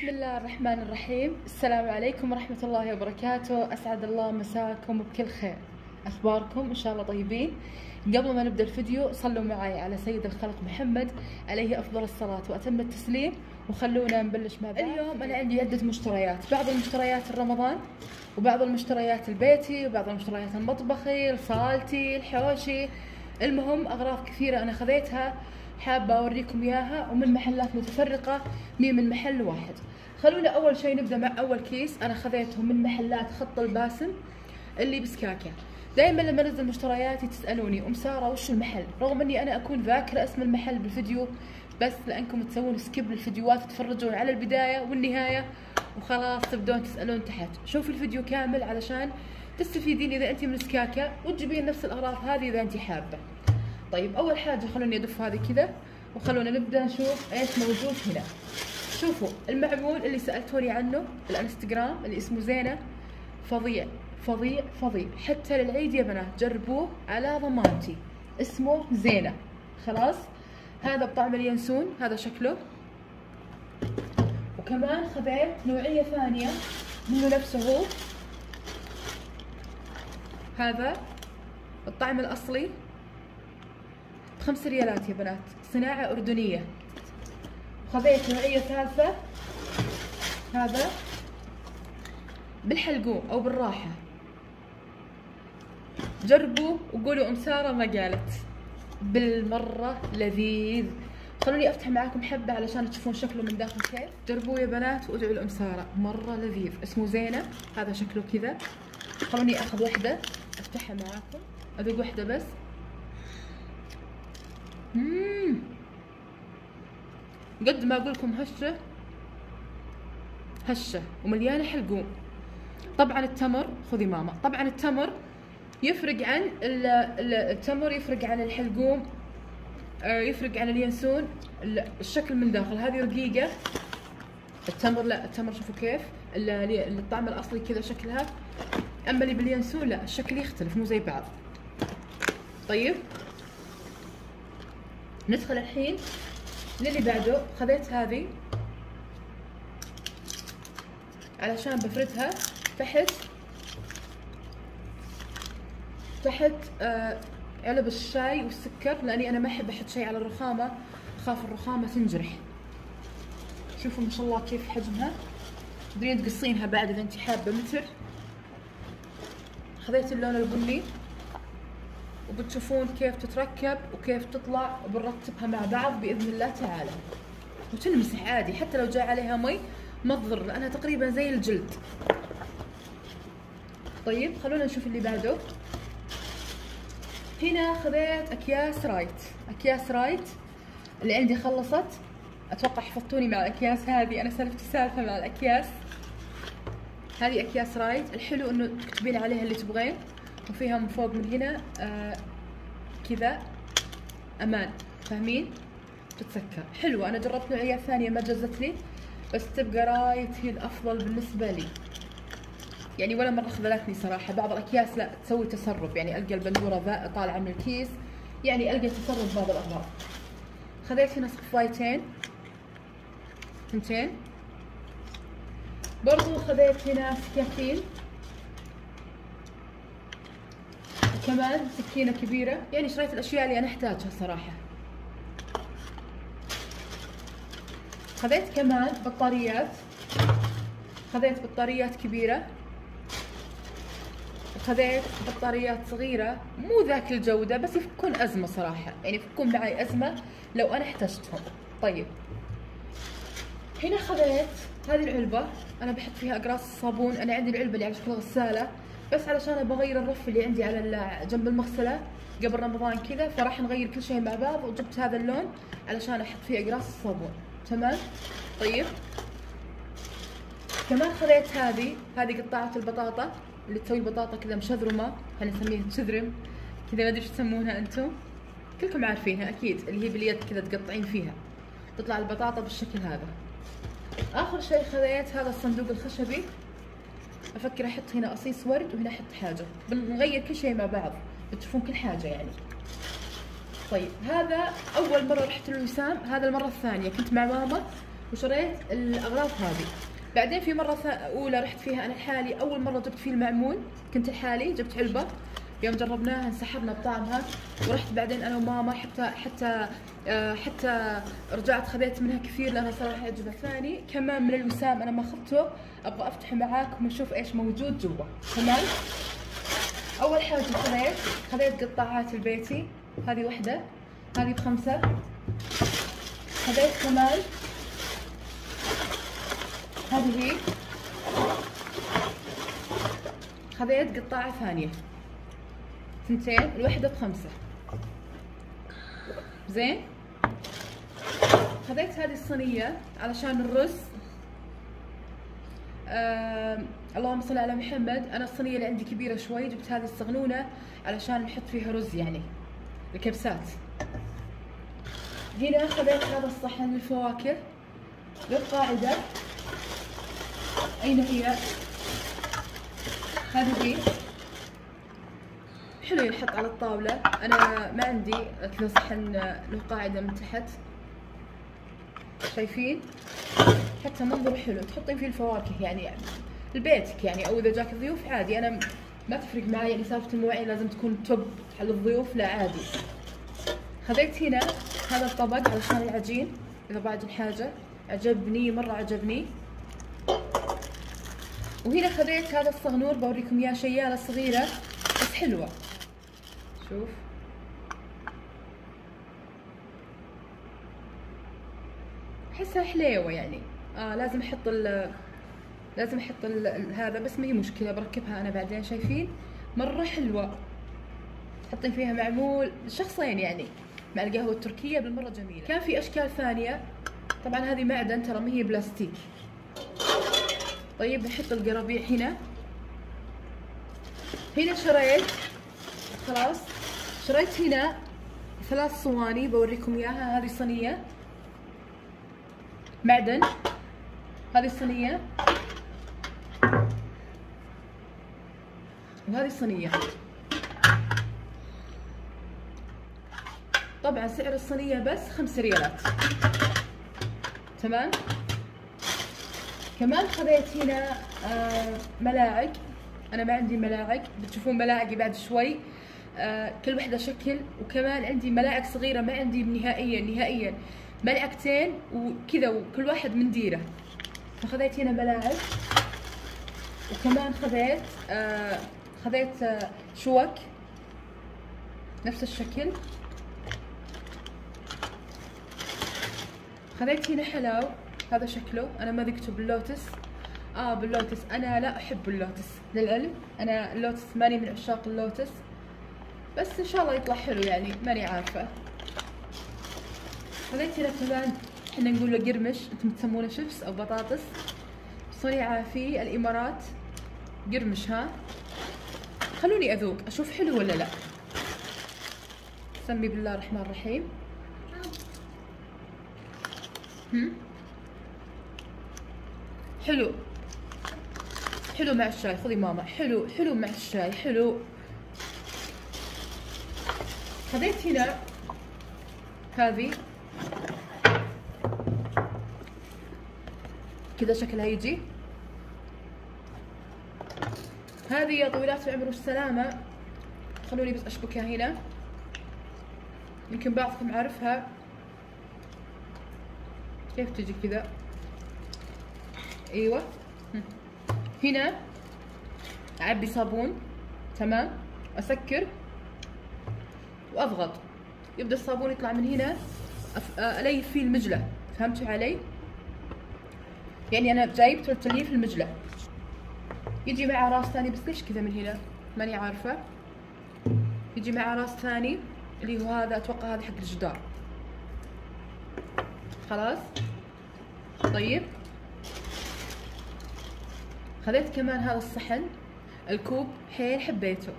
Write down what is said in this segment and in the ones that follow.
بسم الله الرحمن الرحيم. السلام عليكم ورحمة الله وبركاته. أسعد الله مساكم بكل خير. أخباركم إن شاء الله طيبين. قبل ما نبدأ الفيديو صلوا معي على سيد الخلق محمد عليه أفضل الصلاة وأتم التسليم. وخلونا نبلش مع بعض اليوم أنا عندي عدة مشتريات. بعض المشتريات الرمضان وبعض المشتريات البيتي وبعض المشتريات المطبخي صالتي الحوشي. المهم أغراض كثيرة أنا خذيتها. حابة أوريكم إياها ومن محلات متفرقة مي من محل واحد. خلونا أول شيء نبدأ مع أول كيس. أنا خذيته من محلات خط الباسم اللي بسكاكة. دائما لما أنزل مشترياتي تسألوني أم سارة وش المحل؟ رغم إني أنا أكون ذاكره اسم المحل بالفيديو بس لأنكم تسوون skip للفيديوهات تتفرجون على البداية والنهاية وخلاص تبدون تسألون تحت. شوفي الفيديو كامل علشان تستفيدين إذا انت من سكاكة وتجيبين نفس الأغراض هذه إذا انت حابة. طيب أول حاجة خلوني أدف هذه كذا وخلونا نبدأ نشوف إيش موجود هنا. شوفوا المعمول اللي سألتوني عنه الإنستغرام اللي اسمه زينة. فظيع فظيع فظيع. حتى للعيد يا بنات جربوه على ضمانتي. اسمه زينة. خلاص؟ هذا بطعم اليانسون هذا شكله. وكمان خذيت نوعية ثانية منه نفسه. هو هذا الطعم الأصلي. بخمس ريالات يا بنات. صناعة أردنية. خذيت نوعية ثالثة. هذا بالحلقوم أو بالراحة. جربوا وقولوا أم سارة ما قالت. بالمرة لذيذ. خلوني أفتح معاكم حبة علشان تشوفون شكله من داخل كيف. جربوا يا بنات وادعوا لأم سارة. مرة لذيذ. اسمه زينة هذا شكله كذا. خلوني أخذ واحدة أفتحها معاكم. أذوق واحدة بس. مم. قد ما أقول لكم هشة هشة ومليانة حلقوم. طبعا التمر خذي ماما. طبعا التمر يفرق عن التمر يفرق عن الحلقوم يفرق عن اليانسون الشكل من داخل هذه رقيقة. التمر لا التمر شوفوا كيف. الطعم الأصلي كذا شكلها. أما اللي باليانسون لا الشكل يختلف مو زي بعض. طيب. ندخل الحين للي بعده. خذيت هذه علشان بفردها تحت تحت آه علب الشاي والسكر لأني أنا ما أحب أحط شيء على الرخامة. أخاف الرخامة تنجرح. شوفوا ما شاء الله كيف حجمها. تقدرين تقصينها بعد إذا أنت حابة متر. خذيت اللون البني. وبتشوفون كيف تتركب وكيف تطلع وبنرتبها مع بعض بإذن الله تعالى. وتنمسح عادي حتى لو جاء عليها مي ما تضر لأنها تقريبا زي الجلد. طيب خلونا نشوف اللي بعده. هنا خذيت أكياس رايت. أكياس رايت اللي عندي خلصت. أتوقع حفظتوني مع الأكياس هذه أنا سالفتي سالفة مع الأكياس. هذه أكياس رايت. الحلو إنه تكتبين عليها اللي تبغين. وفيها من فوق من هنا آه كذا أمان فاهمين؟ تتسكر. حلوة أنا جربت نوعية ثانية ما جزت لي بس تبقى رايت هي الأفضل بالنسبة لي. يعني ولا مرة خذلتني صراحة. بعض الأكياس لا تسوي تسرب. يعني ألقى البندورة طالعة من الكيس يعني ألقى تسرب بعض الاغراض خذيت هنا صفايتين ثنتين برضو خذيت هنا سكاكين. كمان سكينة كبيرة. يعني شريت الأشياء اللي أنا أحتاجها صراحة؟ خذيت كمان بطاريات. خذيت بطاريات كبيرة. وخذيت بطاريات صغيرة. مو ذاك الجودة بس يفكون أزمة صراحة. يعني يفكون معي أزمة لو أنا احتجتهم. طيب. هنا خذيت هذه العلبة. أنا بحط فيها أقراص الصابون. أنا عندي العلبة اللي على شكل غسالة بس علشان أبغى أغير الرف اللي عندي على جنب المغسلة قبل رمضان كذا فراح نغير كل شيء مع بعض وجبت هذا اللون علشان أحط فيه أقراص الصابون. تمام؟ طيب. كمان خذيت هذه هذه قطعة البطاطا اللي تسوي البطاطا كذا مشذرمة إحنا نسميها تشذرم كذا ما أدري إيش تسمونها أنتم. كلكم عارفينها أكيد اللي هي باليد كذا تقطعين فيها. تطلع البطاطا بالشكل هذا. آخر شيء خذيت هذا الصندوق الخشبي. أفكر أحط هنا قصيص ورد وهنا أحط حاجة. بنغير كل شيء مع بعض. بتشوفون كل حاجة يعني. طيب هذا أول مرة رحت للوسام هذا المرة الثانية. كنت مع ماما وشريت الأغراض هذه. بعدين في مرة أولى رحت فيها أنا لحالي. أول مرة جبت فيه المعمول كنت لحالي جبت علبة. يوم جربناها انسحبنا بطعمها. ورحت بعدين أنا وماما حتى حتى آه، حتى رجعت خذيت منها كثير لأنها صراحة عجبة ثاني. كمان من الوسام أنا ما اخذته أبغى أفتحه معاكم أشوف إيش موجود جوا. تمام؟ أول حاجة خذيت خذيت قطاعات البيتي. هذه واحدة هذه بخمسة. خذيت كمان هذه. هي خذيت قطاعة ثانية. ثنتين الوحدة بخمسة. زين؟ خذيت هذه الصينية علشان الرز. آه اللهم صل على محمد. أنا الصينية اللي عندي كبيرة شوي جبت هذه الصغنونة علشان نحط فيها رز يعني الكبسات. هنا خذيت هذا الصحن الفواكه للقاعدة. أين هي؟ هذه حلو ينحط على الطاولة. أنا ما عندي كذا صحن له قاعدة من تحت. شايفين؟ حتى منظر حلو. تحطين فيه الفواكه يعني لبيتك يعني أو إذا جاك ضيوف عادي. أنا ما تفرق معي يعني سالفة المواعين لازم تكون توب على الضيوف لا عادي. خذيت هنا هذا الطبق علشان العجين إذا بعد الحاجة. عجبني مرة عجبني. وهنا خذيت هذا الصغنور بوريكم إياه شيالة صغيرة بس حلوة. شوف أحسها حليوة يعني. آه لازم أحط لازم أحط هذا بس ما هي مشكلة بركبها أنا بعدين شايفين؟ مرة حلوة. تحطين فيها معمول شخصين يعني. مع القهوة التركية بالمرة جميلة. كان في أشكال ثانية. طبعا هذه معدن ترى ما هي بلاستيك. طيب نحط القرابيع هنا. هنا شريت. خلاص. شريت هنا ثلاث صواني بوريكم إياها. هذه صينية. معدن. هذه الصينية وهذه الصينية طبعا سعر الصينية بس خمس ريالات. تمام؟ كمان خذيت هنا آه ملاعق. أنا ما عندي ملاعق. بتشوفون ملاعقي بعد شوي. كل وحدة شكل وكمان عندي ملاعق صغيرة ما عندي نهائيا نهائيا. ملعقتين وكذا وكل واحد من ديره فخذيت هنا ملاعق وكمان خذيت آه خذيت آه شوك. نفس الشكل. خذيت هنا حلاو هذا شكله. أنا ما ذقته باللوتس. آه باللوتس. أنا لا أحب اللوتس. للعلم أنا اللوتس ماني من عشاق اللوتس. بس إن شاء الله يطلع حلو يعني ماني عارفة. خذيت هنا كمان إحنا نقول له قرمش أنتم تسمونه شيبس أو بطاطس. صنيعة في الإمارات. قرمش ها؟ خلوني أذوق أشوف حلو ولا لا. سمي بالله الرحمن الرحيم؟ حلو. حلو مع الشاي خذي ماما. حلو حلو مع الشاي حلو. خذيت هنا هذه كذا شكلها يجي هذه يا طويلات العمر والسلامة. خلوني بس أشبكها هنا يمكن بعضكم عارفها. كيف تجي كذا؟ أيوه. هنا. أعبي صابون. تمام. أسكر. وأضغط. يبدأ الصابون يطلع من هنا. اليف فيه المجلة. فهمتوا علي؟ يعني أنا جايب تليف المجلة. يجي معه راس ثاني بس ليش كذا من هنا؟ ماني عارفة. يجي معه راس ثاني اللي هو هذا أتوقع هذا حق الجدار. خلاص؟ طيب. خذيت كمان هذا الصحن الكوب حيل حبيته.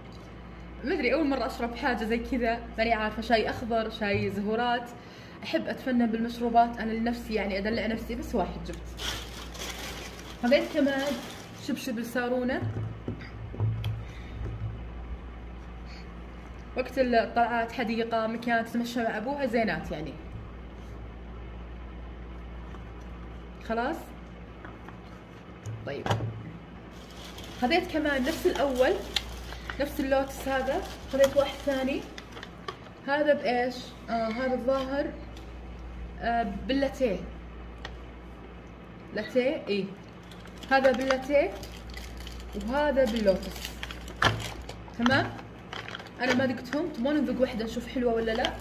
ما ادري أول مرة أشرب حاجة زي كذا ماني عارفة شاي أخضر شاي زهورات. أحب أتفنن بالمشروبات. أنا لنفسي يعني أدلع نفسي بس واحد جبت. خذيت كمان شبشب السارونه وقت الطلعات حديقة مكان تتمشى مع أبوها زينات يعني. خلاص؟ طيب. خذيت كمان نفس الأول. نفس اللوتس هذا. خذيت واحد ثاني. هذا بإيش؟ آه هذا الظاهر آه باللاتيه. لاتيه إي. هذا باللاتيه وهذا باللوتس. تمام؟ أنا ما ذقتهم. تبون نذوق واحدة نشوف حلوة ولا لا؟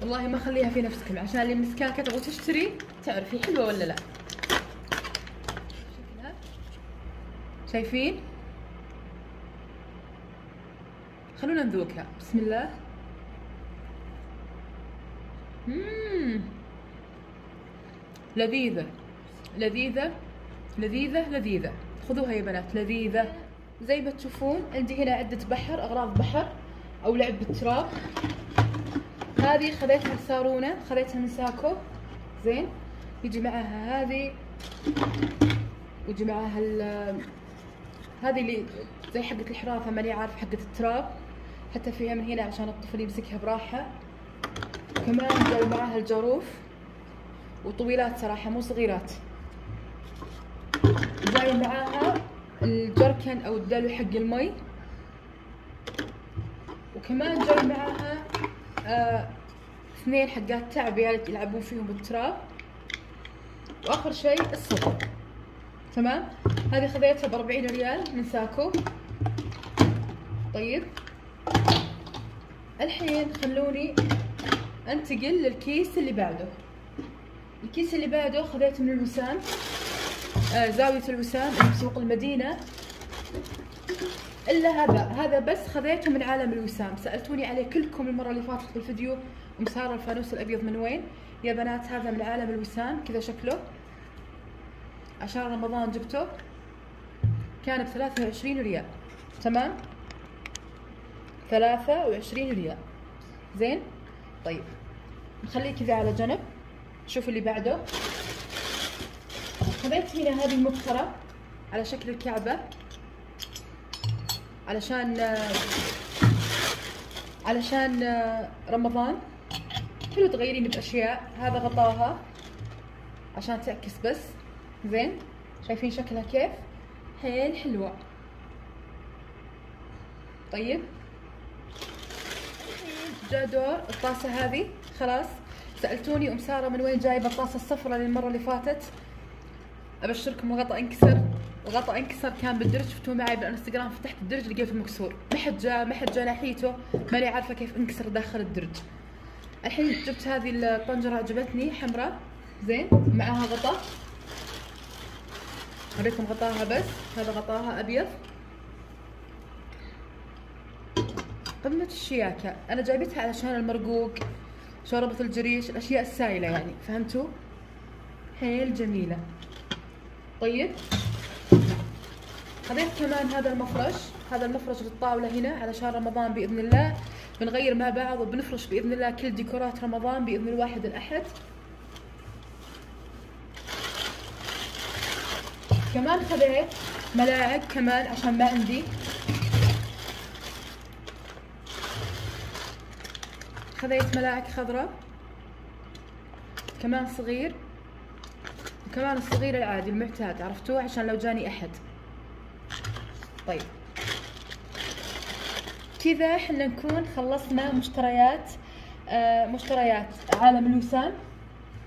والله ما خليها في نفسكم. عشان اللي مسكاكة تبغى تشتري تعرفي حلوة ولا لا. شايفين؟ خلونا نذوقها بسم الله. مم. لذيذة. لذيذة. لذيذة. لذيذة. خذوها يا بنات. لذيذة. زي ما تشوفون عندي هنا عدة بحر أغراض بحر أو لعب بالتراب. هذه خذيتها لسارونة خذيتها من ساكو. زين. يجي معها هذه. ويجي معها هذه اللي زي حقة الحرافة ماني عارف حقة التراب. حتى فيها من هنا عشان الطفل يمسكها براحة. كمان جاي معاها الجاروف. وطويلات صراحة مو صغيرات. جاي معاها الجركن أو الدلو حق المي. وكمان جاي معاها آه اثنين حقات تعبية يلعبون فيهم بالتراب. وآخر شيء الصدر تمام؟ هذه خذيتها ب 40 ريال من ساكو. طيب. الحين خلوني أنتقل للكيس اللي بعده. الكيس اللي بعده خذيته من الوسام. آه زاوية الوسام اللي بسوق المدينة. إلا هذا هذا بس خذيته من عالم الوسام. سألتوني عليه كلكم المرة اللي فاتت في الفيديو. مسار الفانوس الأبيض من وين؟ يا بنات هذا من عالم الوسام. كذا شكله. عشان رمضان جبته. كان ب 23 ريال. تمام؟ 23 ريال. زين؟ طيب. نخليه كذا على جنب. شوفوا اللي بعده. خذيت هنا هذه المبخرة على شكل الكعبة. علشان علشان رمضان. حلو تغيرين بأشياء. هذا غطاها. عشان تعكس بس. زين؟ شايفين شكلها كيف؟ حيل حلوة. طيب. جاء دور الطاسة هذه خلاص. سألتوني أم سارة من وين جايبة الطاسة الصفراء للمرة اللي فاتت. أبشركم الغطاء انكسر. الغطاء انكسر كان بالدرج. شفتوه معي بالإنستغرام فتحت الدرج لقيته مكسور ما حد جاء ما حد جاء ناحيته. ماني عارفة كيف انكسر داخل الدرج. الحين جبت هذه الطنجرة عجبتني حمراء. زين معاها غطاء. اوريكم غطاها بس. هذا غطاها أبيض. قمة الشياكة. أنا جايبتها علشان المرقوق شوربة الجريش الأشياء السايلة يعني فهمتوا؟ حيل جميلة. طيب. خذيت كمان هذا المفرش. هذا المفرش للطاولة هنا علشان رمضان بإذن الله. بنغير مع بعض وبنفرش بإذن الله كل ديكورات رمضان بإذن الواحد الأحد. كمان خذيت ملاعق كمان عشان ما عندي. خذيت ملاعق خضراء كمان صغير وكمان الصغير العادي المعتاد عرفتوه؟ عشان لو جاني أحد. طيب. كذا إحنا نكون خلصنا مشتريات آه مشتريات عالم الوسام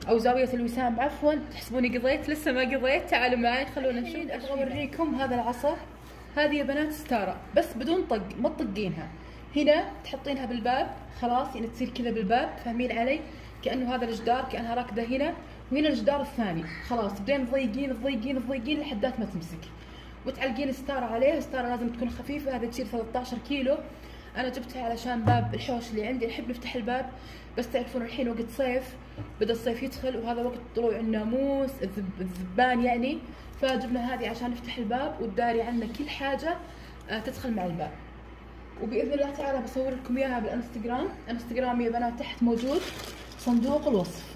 أو زاوية الوسام عفوا تحسبوني قضيت؟ لسه ما قضيت؟ تعالوا معي خلونا نشوف أبغى أوريكم هذا العصا. هذه يا بنات ستارة بس بدون طق ما تطقينها. هنا تحطينها بالباب خلاص يعني تصير كذا بالباب فاهمين علي؟ كأنه هذا الجدار كأنها راكده هنا وهنا الجدار الثاني. خلاص بدين تضيقين تضيقين تضيقين لحدات ما تمسك. وتعلقين ستاره عليها ستاره لازم تكون خفيفة هذه تشيل 13 كيلو. أنا جبتها علشان باب الحوش اللي عندي نحب نفتح الباب. بس تعرفون الحين وقت صيف بدأ الصيف يدخل وهذا وقت طلوع الناموس الذبان يعني. فجبنا هذه عشان نفتح الباب وتداري عنا كل حاجة آه، تدخل مع الباب. وبإذن الله تعالى بصور لكم إياها بالإنستغرام. انستغرامي يا بنات تحت موجود صندوق الوصف.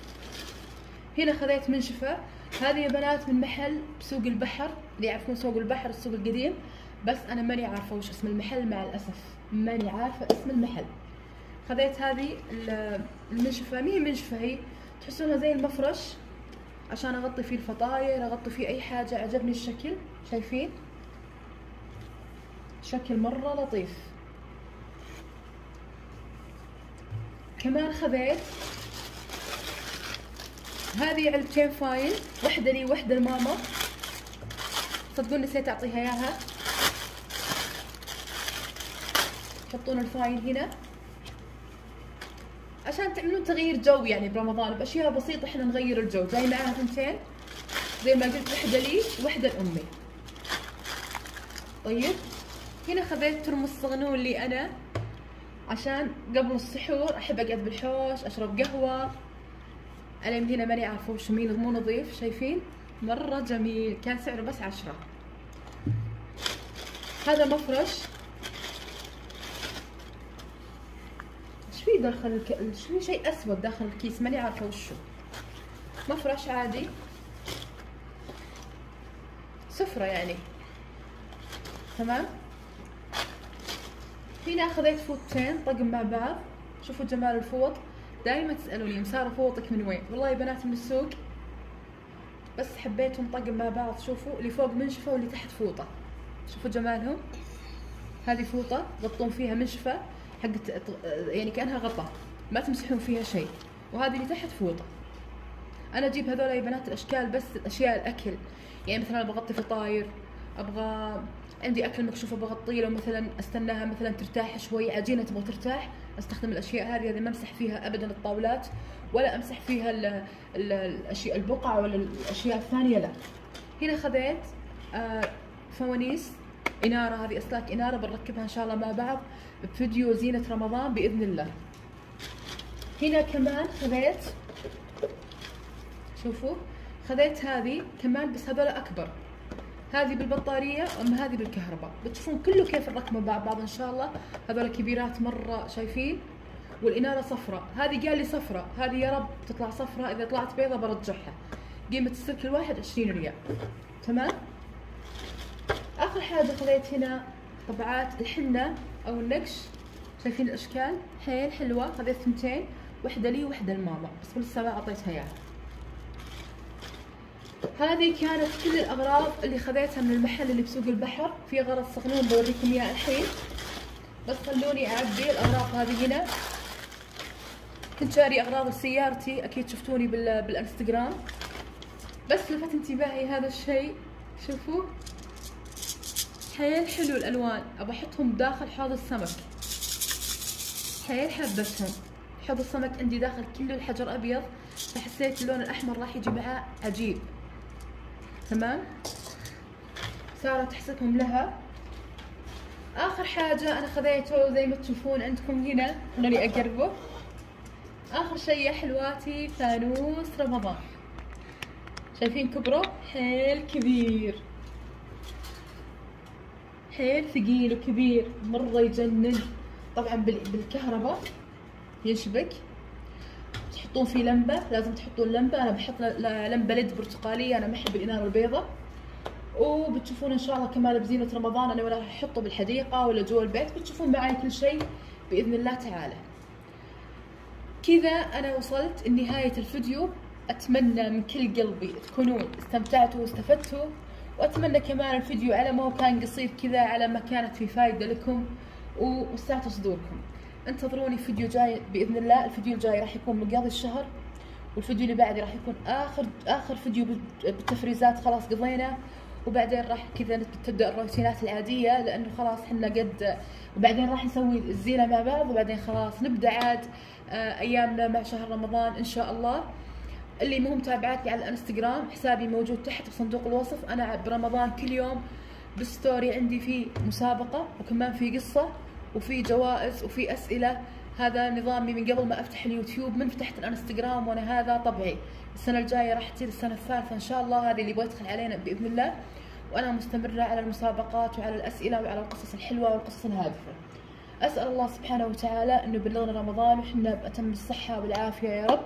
هنا خذيت منشفه هذه يا بنات من محل بسوق البحر. اللي يعرفون سوق البحر السوق القديم. بس أنا ماني عارفة وش اسم المحل مع الأسف. ماني عارفة اسم المحل. خذيت هذه المنشفة. مي منشفة هي؟ تحسونها زي المفرش. عشان أغطي فيه الفطاير أغطي فيه أي حاجة عجبني الشكل. شايفين؟ شكل مرة لطيف. كمان خذيت هذه علبتين foil واحدة لي واحدة لماما. صدقوني نسيت أعطيها إياها. تحطون ال foil هنا. عشان تعملون تغيير جو يعني برمضان بأشياء بسيطة إحنا نغير الجو. جاي معاها ثنتين. زي ما قلت واحدة لي وواحده لأمي. طيب. هنا خذيت ترمس صغنون لي أنا. عشان قبل السحور أحب أقعد بالحوش أشرب قهوة. من هنا ماني عارفه وش مين مو نظيف شايفين؟ مرة جميل. كان سعره بس عشرة. هذا مفرش. إيش في داخل الك... في شيء أسود داخل الكيس؟ ماني عارفة وشو. مفرش عادي. سفرة يعني. تمام؟ هنا خذيت فوطتين طقم مع بعض. شوفوا جمال الفوط. دائما تسألوني مسارة فوطك من وين؟ والله يا بنات من السوق. بس حبيتهم طقم مع بعض شوفوا اللي فوق منشفة واللي تحت فوطة. شوفوا جمالهم. هذه فوطة تغطون فيها منشفة حقت يعني كأنها غطا. ما تمسحون فيها شيء. وهذه اللي تحت فوطة. أنا أجيب هذول يا بنات الأشكال بس أشياء الأكل. يعني مثلا بغطي فطاير أبغى عندي أكل مكشوف بغطيه لو مثلا أستناها مثلا ترتاح شوي عجينة تبغى ترتاح أستخدم الأشياء هذه هذه ما أمسح فيها أبدا الطاولات ولا أمسح فيها ال ال الأشياء البقع ولا الأشياء الثانية لا. هنا خذيت آه فوانيس إنارة هذه أسلاك إنارة بنركبها إن شاء الله مع بعض بفيديو زينة رمضان بإذن الله. هنا كمان خذيت شوفوا خذيت هذه كمان بس هذول أكبر. هذه بالبطارية أما هذه بالكهرباء. بتشوفون كله كيف نركبه مع بعض إن شاء الله. هذول كبيرات مرة شايفين. والإنارة صفراء. هذه قال لي صفراء. هذه يا رب تطلع صفراء. إذا طلعت بيضة برجعها. قيمة السلك الواحد 20 ريال. تمام؟ آخر حاجة خذيت هنا طبعات الحنة أو النقش. شايفين الأشكال؟ حيل حلوة. خذيت ثنتين. واحدة لي وواحدة لماما. بس لسه ما أعطيتها إياها. هذه كانت كل الأغراض اللي خذيتها من المحل اللي بسوق البحر. في غرض صغنون بوريكم إياه الحين. بس خلوني أعبي الأغراض هذه هنا. كنت شاري أغراض لسيارتي أكيد شفتوني بال... بالإنستغرام. بس لفت انتباهي هذا الشيء. شوفوا. حيل حلو الألوان. أبى أحطهم داخل حوض السمك. حيل حبتهم. حوض السمك عندي داخل كله الحجر أبيض فحسيت اللون الأحمر راح يجي معاه عجيب. تمام؟ صارت تحسكم لها. آخر حاجة أنا خذيته زي ما تشوفون عندكم هنا خلوني أقربه. آخر شيء يا حلواتي فانوس رمضان. شايفين كبره؟ حيل كبير. حيل ثقيل وكبير مرة يجنن. طبعا بالكهرباء. يشبك تحطون فيه لمبة لازم تحطون لمبة. أنا بحط لمبة ليد برتقالية أنا ما أحب الإنارة البيضاء. وبتشوفون إن شاء الله كمان بزينة رمضان أنا ولا أحطه بالحديقة ولا جوا البيت. بتشوفون معي كل شيء بإذن الله تعالى. كذا أنا وصلت لنهاية الفيديو. أتمنى من كل قلبي تكونون استمتعتوا واستفدتوا. وأتمنى كمان الفيديو على ما كان قصير كذا على ما كانت في فائده لكم وسعت صدوركم. انتظروني فيديو جاي بإذن الله. الفيديو الجاي راح يكون قبل الشهر والفيديو اللي بعده راح يكون آخر آخر فيديو بالتفريزات. خلاص قضينا وبعدين راح كذا تبدأ الروتينات العادية لأنه خلاص إحنا قد وبعدين راح نسوي الزينة مع بعض وبعدين خلاص نبدأ عاد آه، أيامنا مع شهر رمضان إن شاء الله. اللي مو متابعاتي على الإنستغرام حسابي موجود تحت في صندوق الوصف. أنا برمضان كل يوم بالستوري عندي في مسابقة وكمان في قصة. وفي جوائز وفي أسئلة. هذا نظامي من قبل ما أفتح اليوتيوب من فتحت الإنستغرام وأنا هذا طبعي. السنة الجاية راح تصير السنة الثالثة إن شاء الله. هذه اللي يبغى يدخل علينا بإذن الله. وأنا مستمرة على المسابقات وعلى الأسئلة وعلى القصص الحلوة والقصص الهادفة. أسأل الله سبحانه وتعالى انه يبلغنا رمضان وحنا بأتم الصحه والعافية يا رب.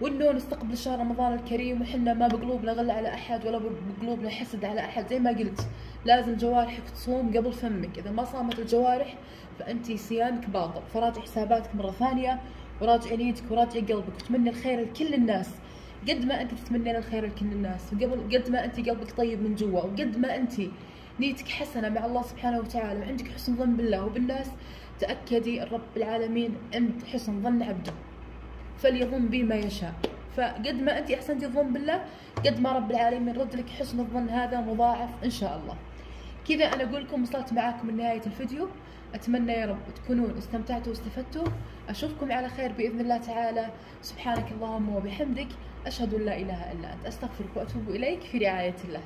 وإنه نستقبل شهر رمضان الكريم وحنا ما بقلوبنا غل على أحد ولا بقلوبنا حسد على أحد زي ما قلت. لازم جوارحك تصوم قبل فمك. إذا ما صامت الجوارح فأنت صيامك باطل. فراجع حساباتك مرة ثانية وراجع نيتك وراجع قلبك. وتمنى الخير لكل الناس. قد ما أنت تتمنين الخير لكل الناس وقبل قد ما أنت قلبك طيب من جوا وقد ما أنت نيتك حسنة مع الله سبحانه وتعالى وعندك حسن ظن بالله وبالناس تأكدي الرب العالمين عند حسن ظن عبده. فليظن بي ما يشاء. فقد ما أنت أحسنتي الظن بالله قد ما رب العالمين رد لك حسن الظن هذا مضاعف إن شاء الله. كذا أنا أقول لكم وصلت معاكم لنهاية الفيديو. أتمنى يا رب تكونون استمتعتوا واستفدتوا. أشوفكم على خير بإذن الله تعالى. سبحانك اللهم وبحمدك. أشهد أن لا إله إلا أنت. أستغفرك وأتوب إليك في رعاية الله.